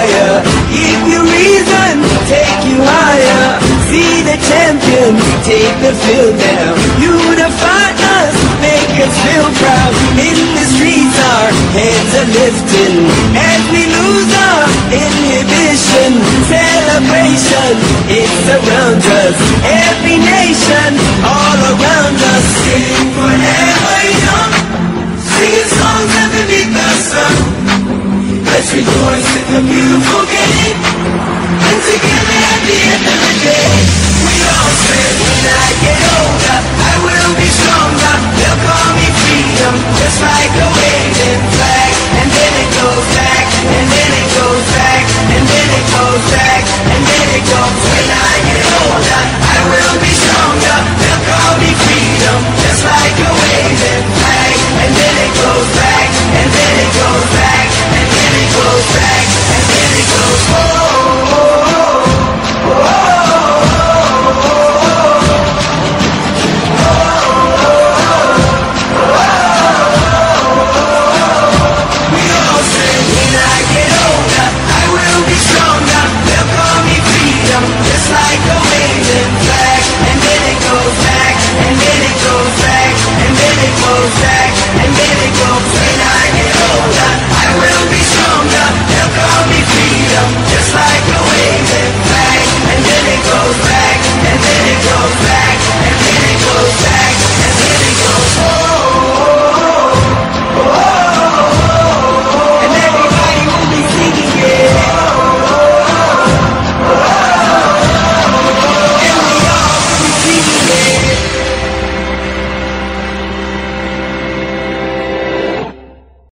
Fire, give you reason, take you higher. See the champions take the field now. Unify us, make us feel proud. In the streets, our heads are lifting as we rejoice in the beautiful game. And together at the end of the day, we all say when I get older, I will be stronger. They'll call me freedom, just like